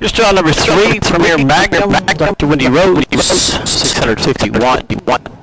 Here's trial number three, Premier Magnum, Dr. Wendy Rose, 651.